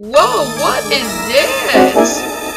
Whoa, what is this?